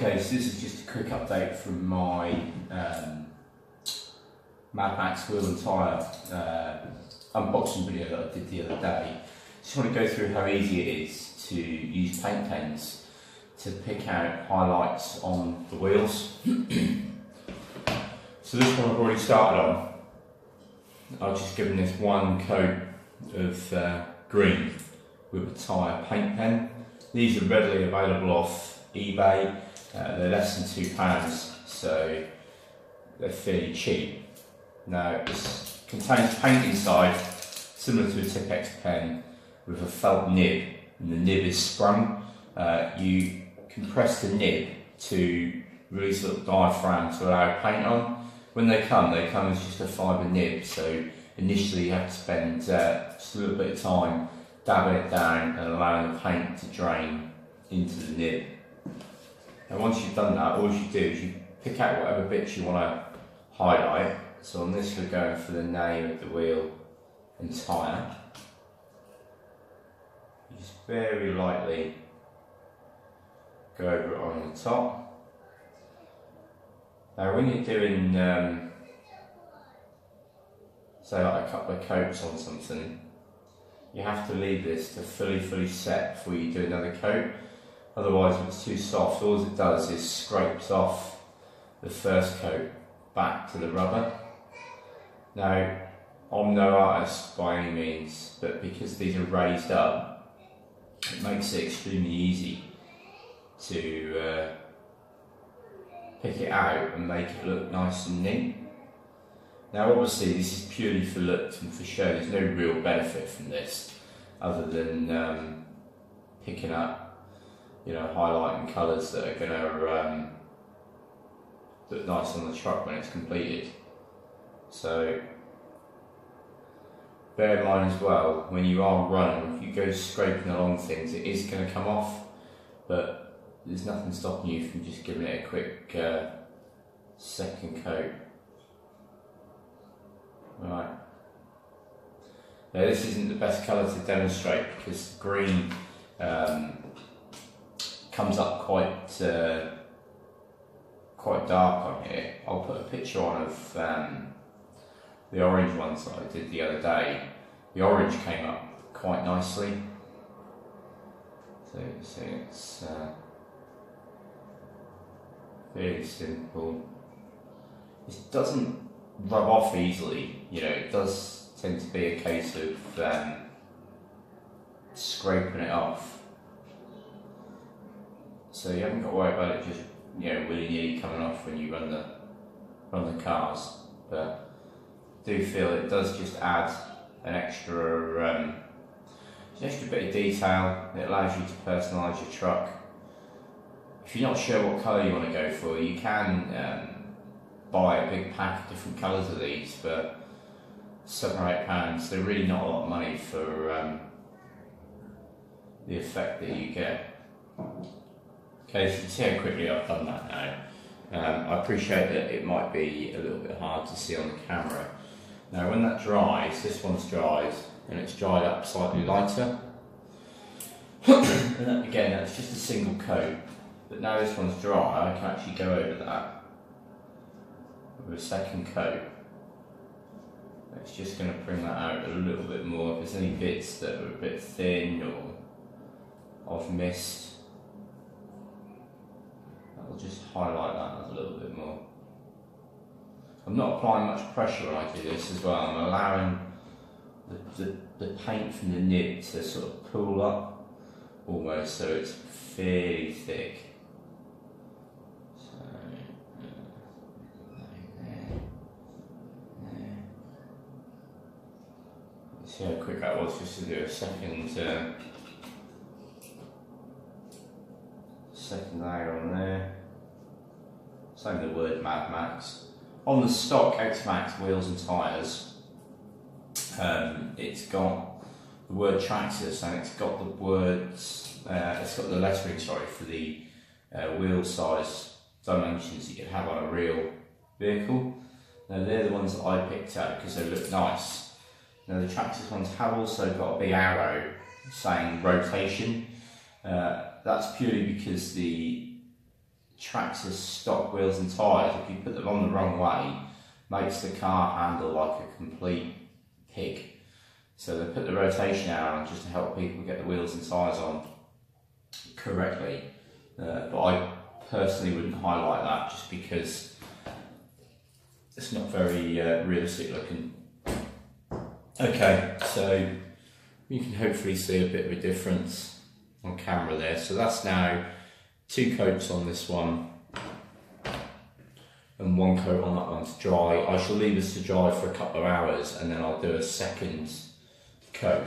this is just a quick update from my um, Mad Max wheel and tyre uh, unboxing video that I did the other day. Just want to go through how easy it is to use paint pens to pick out highlights on the wheels. so this one I've already started on. I've just given this one coat of uh, green with a tyre paint pen. These are readily available off eBay. Uh, they're less than two pounds, so they're fairly cheap. Now, this contains paint inside, similar to a Tipp-Ex pen, with a felt nib, and the nib is sprung. Uh, you compress the nib to release a little diaphragm to allow paint on. When they come, they come as just a fibre nib, so initially you have to spend uh, just a little bit of time dabbing it down and allowing the paint to drain into the nib. And once you've done that, all you do is you pick out whatever bits you want to highlight. So on this we're going for the name of the wheel and tyre. You just very lightly go over it on the top. Now when you're doing, um, say like a couple of coats on something, you have to leave this to fully, fully set before you do another coat. Otherwise, if it's too soft, all it does is scrapes off the first coat back to the rubber. Now, I'm no artist by any means, but because these are raised up, it makes it extremely easy to uh, pick it out and make it look nice and neat. Now obviously this is purely for looks and for show, there's no real benefit from this other than um, picking up, you know, highlighting colours that are going to um, look nice on the truck when it's completed. So bear in mind as well, when you are running, if you go scraping along things, it is going to come off, but there's nothing stopping you from just giving it a quick uh, second coat. Right. Now this isn't the best colour to demonstrate because green um, comes up quite uh, quite dark on here. I'll put a picture on of um, the orange ones that I did the other day. The orange came up quite nicely. So you see it's uh, simple. It doesn't rub off easily. You know, it does tend to be a case of um, scraping it off. So you haven't got to worry about it just you know willy nilly coming off when you run the run the cars. But I do feel it does just add an extra um, an extra bit of detail. It allows you to personalise your truck. If you're not sure what colour you want to go for, you can um, buy a big pack of different colours of these for seven or eight pounds. They're really not a lot of money for um, the effect that you get. Okay, so you see how quickly I've done that now. Um, I appreciate that it might be a little bit hard to see on the camera. Now when that dries, this one's dried and it's dried up slightly lighter. and that, again, that's just a single coat. But now this one's dry, I can actually go over that with a second coat. It's just going to bring that out a little bit more. If there's any bits that are a bit thin or I've missed, just highlight that a little bit more. I'm not applying much pressure when I do this as well. I'm allowing the, the, the paint from the nib to sort of pull up almost so it's fairly thick. see how quick that was just to do a second uh, second layer on there. Same the word Mad Max. On the stock X-Maxx wheels and tyres, um, it's got the word Traxxas and it's got the words, uh, it's got the lettering, sorry, for the uh, wheel size dimensions that you have on a real vehicle. Now they're the ones that I picked out because they look nice now the Traxxas ones have also got a big arrow saying rotation. Uh, that's purely because the Traxxas stock wheels and tyres, if you put them on the wrong way, makes the car handle like a complete pig. So they put the rotation hour on just to help people get the wheels and tyres on correctly. Uh, but I personally wouldn't highlight that just because it's not very uh, realistic looking. Okay, so you can hopefully see a bit of a difference on camera there. So that's now two coats on this one and one coat on that one to dry. I shall leave this to dry for a couple of hours and then I'll do a second coat.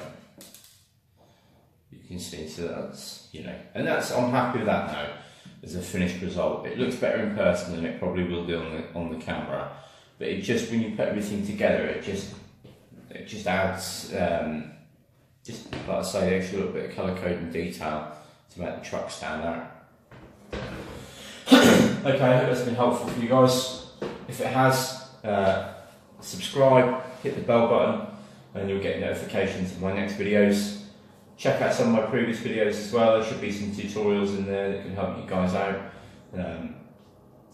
You can see, so that's, you know, and that's, I'm happy with that now as a finished result. It looks better in person than it probably will do on the, on the camera, but it just, when you put everything together, it just, it just adds, um, just like I say, extra little bit of colour code and detail to make the truck stand out. Okay, I hope that's been helpful for you guys. If it has, uh, subscribe, hit the bell button, and you'll get notifications of my next videos. Check out some of my previous videos as well. There should be some tutorials in there that can help you guys out. Um,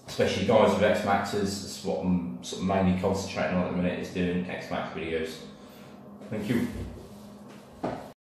especially guys with X-Maxxes, that's what I'm sort of mainly concentrating on at the minute is doing X-Maxx videos. Thank you.